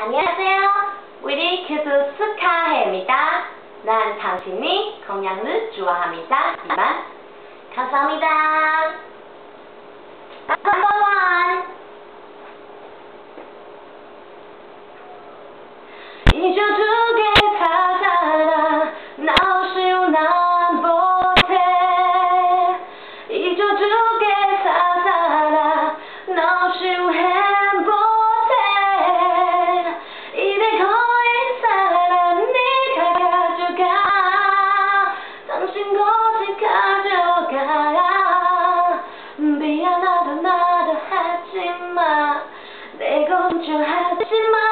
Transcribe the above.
안녕하세요. 우리 큐브 스카해입니다. 난 당신이 건강을 좋아합니다. 이만 감사합니다. 넘버 원. 잊어두게 살아라 나오시오 난 못해 잊어두게 살아라 나오시오 나도 하지마. 내가 혼자 하지마.